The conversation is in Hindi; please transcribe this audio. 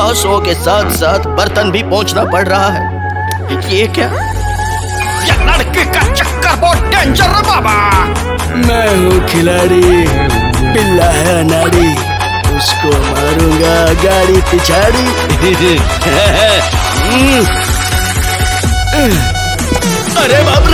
हौसों के साथ साथ बर्तन भी पहुँचना पड़ रहा है। ये क्या? ये लड़के का चक्कर बहुत डेंजर है बाबा। मैं हूँ खिलाड़ी बिल्ला है अनाड़ी। उसको मारूँगा गाड़ी पिछाड़ी। हम्म। अरे बाप